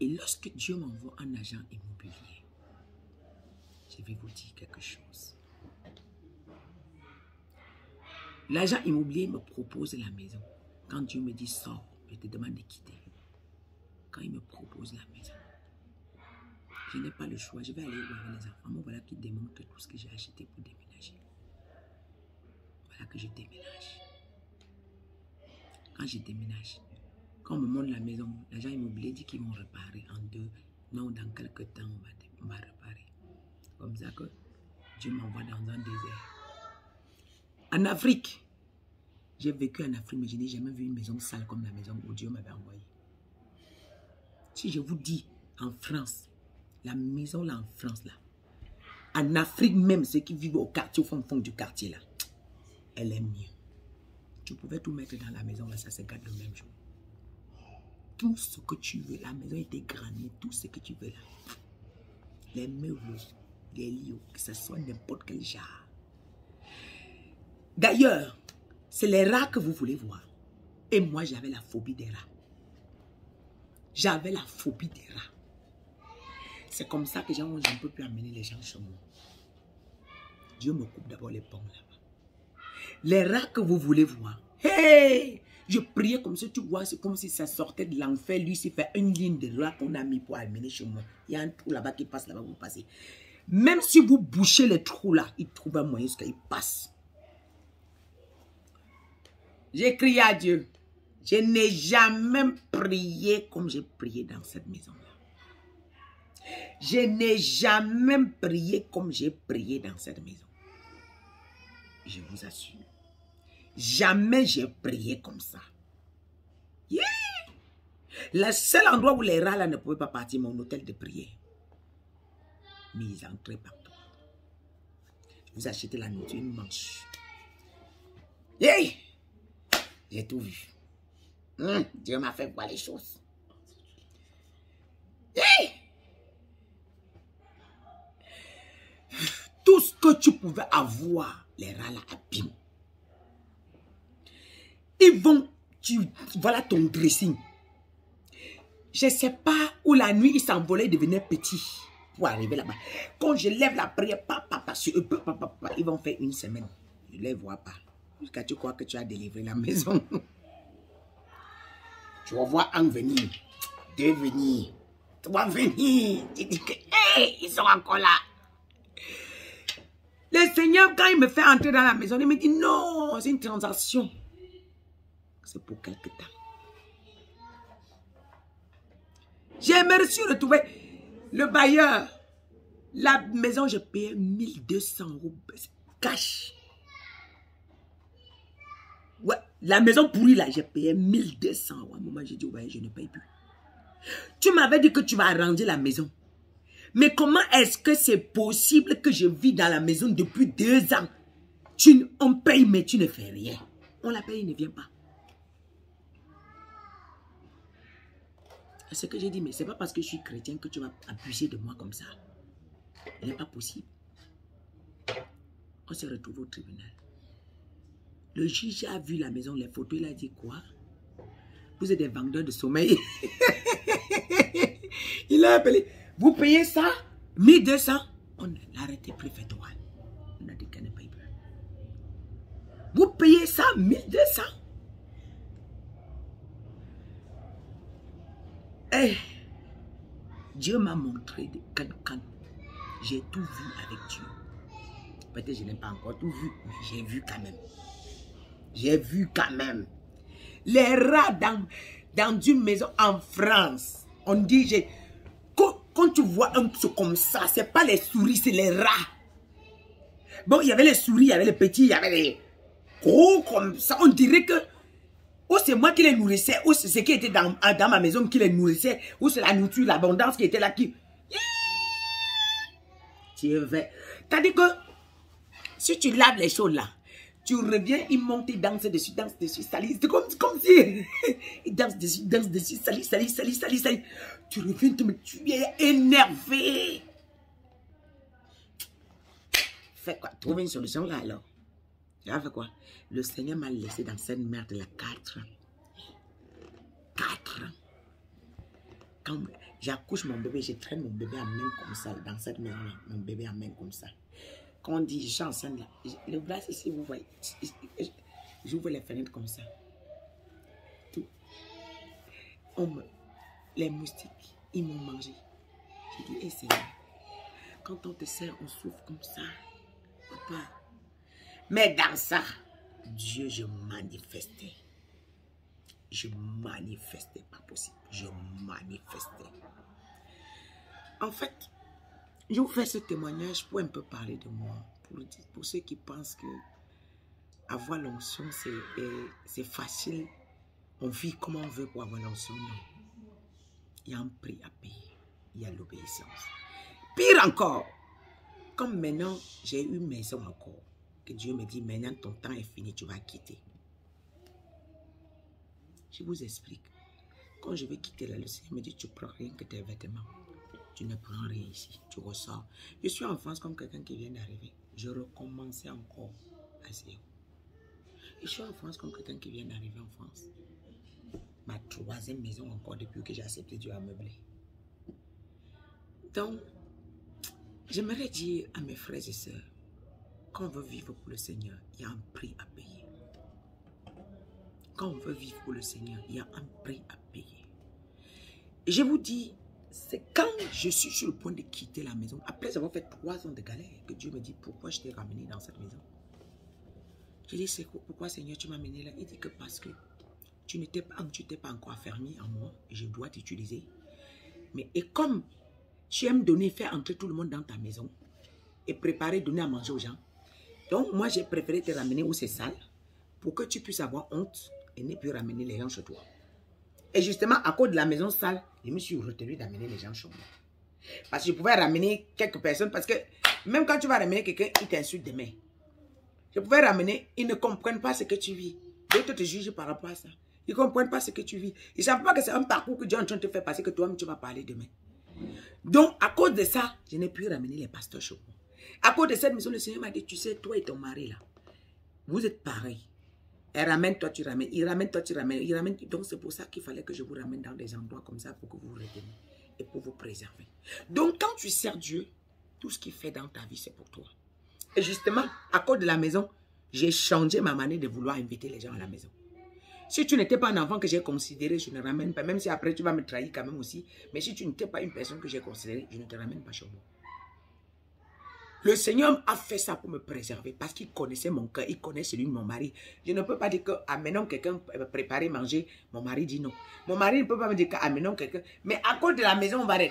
Et lorsque Dieu m'envoie un agent immobilier, je vais vous dire quelque chose. L'agent immobilier me propose la maison. Quand Dieu me dit sors, je te demande de quitter. Quand il me propose la maison, je n'ai pas le choix. Je vais aller voir les enfants. Moi, voilà qui démontre tout ce que j'ai acheté pour déménager. Voilà que je déménage. Quand je déménage, quand on me montre la maison, l'agent immobilier dit qu'ils vont réparer en deux. Non, dans quelques temps, on va, on va réparer. Comme ça que Dieu m'envoie dans un désert. En Afrique, j'ai vécu en Afrique, mais je n'ai jamais vu une maison sale comme la maison où Dieu m'avait envoyé. Si je vous dis en France, la maison là en France là, en Afrique même, ceux qui vivent au quartier, au fond, fond du quartier là, elle est mieux. Tu pouvais tout mettre dans la maison là, ça se garde le même jour. Tout ce que tu veux, la maison était grandie, tout ce que tu veux là. Les meubles, les lits, que ce soit n'importe quel genre. D'ailleurs, c'est les rats que vous voulez voir. Et moi, j'avais la phobie des rats. J'avais la phobie des rats. C'est comme ça que je ne peux plus amener les gens chez moi. Dieu me coupe d'abord les pommes là-bas. Les rats que vous voulez voir. Hey! Je priais comme ça, tu vois, c'est comme si ça sortait de l'enfer. Lui, s'il fait une ligne de rats qu'on a mis pour amener chez moi. Il y a un trou là-bas qui passe là-bas, vous passez. Même si vous bouchez les trous là, il trouve un moyen qu'il passe. J'ai crié à Dieu. Je n'ai jamais prié comme j'ai prié dans cette maison-là. Je n'ai jamais prié comme j'ai prié dans cette maison. Je vous assure. Jamais j'ai prié comme ça. Yeah! Le seul endroit où les rats là ne pouvaient pas partir, mon hôtel de prière. Mais ils entraient partout. Vous achetez la nourriture, une manche. Yeah! J'ai tout vu. Hum, Dieu m'a fait voir les choses. Hey! Tout ce que tu pouvais avoir, les rats là abîment. Ils vont, tu, voilà ton dressing. Je sais pas où la nuit ils s'envolaient, devenaient petits pour arriver là-bas. Quand je lève la prière, papa, papa, sur papa, papa, ils vont faire une semaine. Je ne les vois pas. Jusqu'à tu crois que tu as délivré la maison. Tu vas voir un venir, deux venir, trois venir. Tu dis que, hey, ils sont encore là. Le Seigneur, quand il me fait entrer dans la maison, il me dit, non, c'est une transaction. C'est pour quelque temps. J'ai reçu retrouver le bailleur. La maison, je payais 1200 euros cash. Ouais, la maison pourrie là, j'ai payé 1200 euros. À un moment, j'ai dit, ouais, je ne paye plus. Tu m'avais dit que tu vas arranger la maison. Mais comment est-ce que c'est possible que je vis dans la maison depuis deux ans? Tu, On paye, mais tu ne fais rien. On la paye, il ne vient pas. Ce que j'ai dit, mais c'est pas parce que je suis chrétien que tu vas abuser de moi comme ça. Il n'est pas possible. On se retrouve au tribunal. Le juge a vu la maison, les photos, il a dit quoi? Vous êtes des vendeurs de sommeil. il a appelé. Vous payez ça? 1200 On n'a arrêté droit. On a dit qu'elle ne paye plus. Vous payez ça? 1200 Eh, Dieu m'a montré quand, quand j'ai tout vu avec Dieu. Peut-être je n'ai pas encore tout vu, mais j'ai vu quand même. J'ai vu quand même. Les rats dans, dans une maison en France. On dit, quand, tu vois un truc comme ça, c'est pas les souris, c'est les rats. Bon, il y avait les souris, il y avait les petits, il y avait les gros comme ça. On dirait que ou c'est moi qui les nourrissais, ou c'est ce qui était dans, dans ma maison qui les nourrissait, ou c'est la nourriture, l'abondance qui était là qui... Tu veux... T'as dit que si tu laves les choses là, tu reviens, il monte, il danse dessus, danse dessus, salit. C'est comme, comme si il danse dessus, danse dessus, salit, salit, salit, salit, salit. Tu reviens, tu es énervé. Fais quoi? Trouve une solution là alors. Tu quoi? Le Seigneur m'a laissé dans cette merde là 4 ans. 4 ans. quand j'accouche mon bébé, je traîne mon bébé en main comme ça, dans cette maison-là, mon bébé en main comme ça. Quand on dit, je suis enceinte là, le bras ici, vous voyez, j'ouvre les fenêtres comme ça. Tout. On me, les moustiques, ils m'ont mangé. J'ai dit, hey quand on te sert, on souffre comme ça. Papa. Mais dans ça, Dieu, je manifestais. Je manifestais, pas possible. Je manifestais. En fait, je vous fais ce témoignage pour un peu parler de moi. Pour, pour ceux qui pensent que avoir l'onction, c'est facile. On vit comme on veut pour avoir l'onction. Non. Il y a un prix à payer. Il y a l'obéissance. Pire encore, comme maintenant j'ai eu maison encore, que Dieu me dit maintenant ton temps est fini, tu vas quitter. Je vous explique. Quand je vais quitter là, le Seigneur me dit tu prends rien que tes vêtements. Tu ne prends rien ici, tu ressors. Je suis en France comme quelqu'un qui vient d'arriver. Je recommençais encore à zéro. Je suis en France comme quelqu'un qui vient d'arriver en France. Ma troisième maison encore depuis que j'ai accepté Dieu à meubler. Donc, j'aimerais dire à mes frères et sœurs, quand on veut vivre pour le Seigneur, il y a un prix à payer. Quand on veut vivre pour le Seigneur, il y a un prix à payer. Et je vous dis, c'est quand je suis sur le point de quitter la maison, après avoir fait trois ans de galère, que Dieu me dit, pourquoi je t'ai ramené dans cette maison? Je dis, pourquoi Seigneur, tu m'as amené là? Il dit que parce que tu n'étais pas, pas encore affermi en moi, je dois t'utiliser. Mais et comme tu aimes donner, faire entrer tout le monde dans ta maison et préparer, donner à manger aux gens. Donc, moi, j'ai préféré te ramener où c'est sale pour que tu puisses avoir honte et ne plus ramener les gens chez toi. Et justement, à cause de la maison sale, je me suis retenu d'amener les gens chez moi. Parce que je pouvais ramener quelques personnes, parce que même quand tu vas ramener quelqu'un, il t'insulte demain. Je pouvais ramener, ils ne comprennent pas ce que tu vis. D'autres te jugent par rapport à ça. Ils ne comprennent pas ce que tu vis. Ils ne savent pas que c'est un parcours que Dieu est en train de te faire passer, que toi-même tu vas parler demain. Donc, à cause de ça, je n'ai plus ramené les pasteurs chez moi. À cause de cette maison, le Seigneur m'a dit, tu sais, toi et ton mari là, vous êtes pareils. Elle ramène, toi tu ramènes. Il ramène, toi tu ramènes. Il ramène. Donc c'est pour ça qu'il fallait que je vous ramène dans des endroits comme ça pour que vous vous reteniez et pour vous préserver. Donc quand tu sers Dieu, tout ce qu'il fait dans ta vie, c'est pour toi. Et justement, à cause de la maison, j'ai changé ma manière de vouloir inviter les gens à la maison. Si tu n'étais pas un enfant que j'ai considéré, je ne ramène pas. Même si après tu vas me trahir quand même aussi. Mais si tu n'étais pas une personne que j'ai considérée, je ne te ramène pas chez moi. Le Seigneur a fait ça pour me préserver parce qu'il connaissait mon cœur, il connaît celui de mon mari. Je ne peux pas dire que amenons quelqu'un préparer manger, mon mari dit non. Mon mari ne peut pas me dire qu'amenons quelqu'un. Mais à cause de la maison, on va